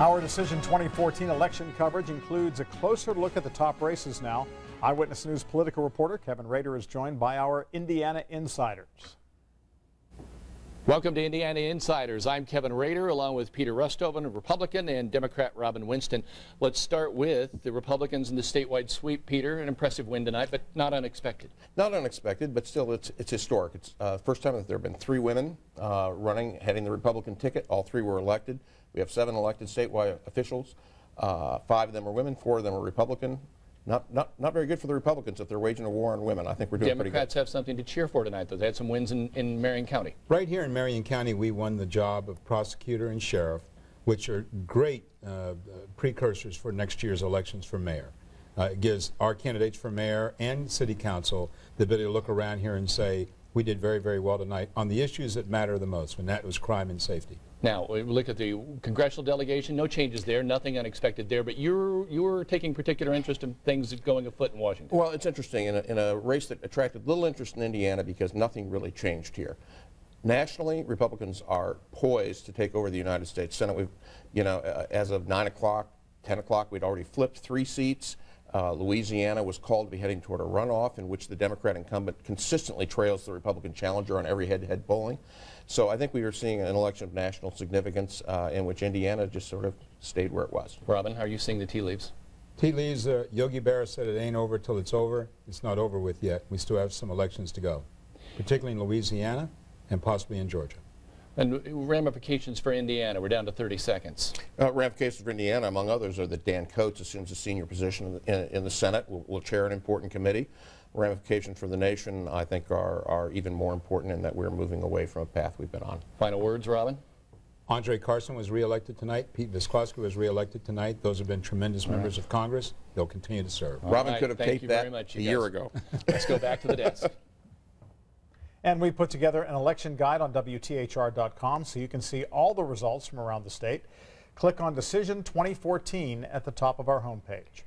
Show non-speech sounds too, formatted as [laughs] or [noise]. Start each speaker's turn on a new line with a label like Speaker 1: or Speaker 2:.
Speaker 1: Our Decision 2014 election coverage includes a closer look at the top races now. Eyewitness News political reporter Kevin Rader is joined by our Indiana insiders.
Speaker 2: Welcome to Indiana Insiders. I'm Kevin Rader along with Peter Rusthoven, a Republican, and Democrat Robin Winston. Let's start with the Republicans in the statewide sweep. Peter, an impressive win tonight, but not unexpected.
Speaker 3: Not unexpected, but still it's, it's historic. It's uh, first time that there have been three women uh, running, heading the Republican ticket. All three were elected. We have seven elected statewide officials. Uh, five of them are women, four of them are Republican. Not, not, not very good for the Republicans if they're waging a war on women. I think we're doing
Speaker 2: Democrats
Speaker 3: pretty good.
Speaker 2: have something to cheer for tonight, though. They had some wins in, in Marion County.
Speaker 4: Right here in Marion County, we won the job of prosecutor and sheriff, which are great uh, precursors for next year's elections for mayor. Uh, it gives our candidates for mayor and city council the ability to look around here and say, we did very, very well tonight on the issues that matter the most, and that was crime and safety.
Speaker 2: Now, we look at the congressional delegation, no changes there, nothing unexpected there, but you're, you're taking particular interest in things going afoot in Washington.
Speaker 3: Well, it's interesting. In a, in a race that attracted little interest in Indiana because nothing really changed here. Nationally, Republicans are poised to take over the United States Senate. We've, you know, uh, as of 9 o'clock, 10 o'clock, we'd already flipped three seats. Uh, Louisiana was called to be heading toward a runoff in which the Democrat incumbent consistently trails the Republican challenger on every head-to-head -head polling. So I think we are seeing an election of national significance uh, in which Indiana just sort of stayed where it was.
Speaker 2: Robin, how are you seeing the tea leaves?
Speaker 4: Tea leaves, uh, Yogi Berra said it ain't over till it's over. It's not over with yet. We still have some elections to go, particularly in Louisiana and possibly in Georgia.
Speaker 2: And ramifications for Indiana, we're down to 30 seconds.
Speaker 3: Uh, ramifications for Indiana, among others, are that Dan Coats assumes a senior position in the, in, in the Senate, will, will, chair an important committee. Ramifications for the nation, I think, are, are even more important in that we're moving away from a path we've been on.
Speaker 2: Final words, Robin?
Speaker 4: Andre Carson was reelected tonight. Pete Visclosky was reelected tonight. Those have been tremendous All members right. of Congress. They'll continue to serve.
Speaker 3: Robin right. could have Thank taped that much, a year ago.
Speaker 2: Let's go back to the desk. [laughs]
Speaker 1: And we put together an election guide on WTHR.com so you can see all the results from around the state. Click on Decision 2014 at the top of our homepage.